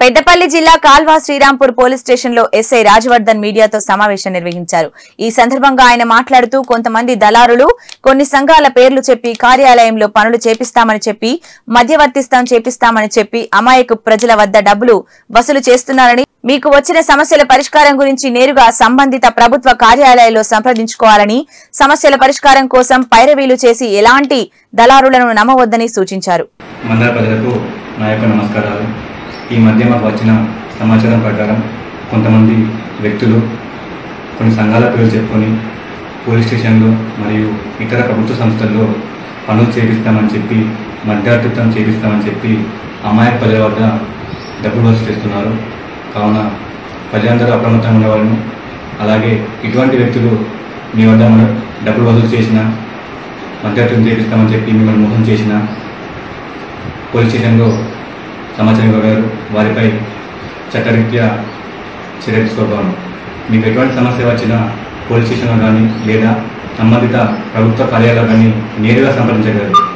పెద్దపల్లి జిల్లా కాల్వా శ్రీరాంపూర్ పోలీస్ స్టేషన్లో ఎస్ఐ రాజవర్ధన్ మీడియాతో సమావేశం నిర్వహించారు. ఈ సందర్భంగా ఆయన మాట్లాడుతూ కొంతమంది దళారులు కొన్ని సంఘాల పేర్లు చెప్పి కార్యాలయంలో పనులు చేపిస్తామని చెప్పి మధ్యవర్తిస్తాం చేపిస్తామని చెప్పి అమాయకు ప్రజల వద్ద డబ్బులు వసూలు చేస్తున్నారని మీకు వచ్చిన సమస్యల పరిష్కారం గురించి నేరుగా సంబంధిత ప్రభుత్వ కార్యాలయాల్లో సంప్రదించుకోవాలని సమస్యల పరిష్కారం కోసం పైరవీలు చేసి ఎలాంటి దళారులను నమ్మవద్దని సూచించారు. నమస్కారాలు. ఈ మధ్య మాకు వచ్చిన సమాచారం ప్రకారం కొంతమంది వ్యక్తులు కొన్ని సంఘాల పేర్లు చెప్పుకొని పోలీస్ స్టేషన్లో మరియు ఇతర ప్రభుత్వ సంస్థల్లో పనులు చేపిస్తామని చెప్పి మధ్యార్థిత్వం చేపిస్తామని చెప్పి అమాయక ప్రజల వద్ద డబ్బులు వసూలు చేస్తున్నారు. కావున ప్రజలందరూ అప్రమత్తంగా ఉండేవాళ్ళను అలాగే ఇటువంటి వ్యక్తులు మీ వద్ద డబ్బులు వసూలు చేసిన మధ్యార్థిత్వం చేపిస్తామని చెప్పి మిమ్మల్ని మోసం చేసిన పోలీస్ స్టేషన్లో సమాచారం ఇవ్వగలరు. వారిపై చట్టరీత్యా చర్య తీసుకోగలను మీకు ఎటువంటి సమస్య వచ్చినా పోలీస్ స్టేషన్లో కానీ లేదా సంబంధిత ప్రభుత్వ కార్యాలయాలు కానీ నేరుగా సంప్రదించగలరు.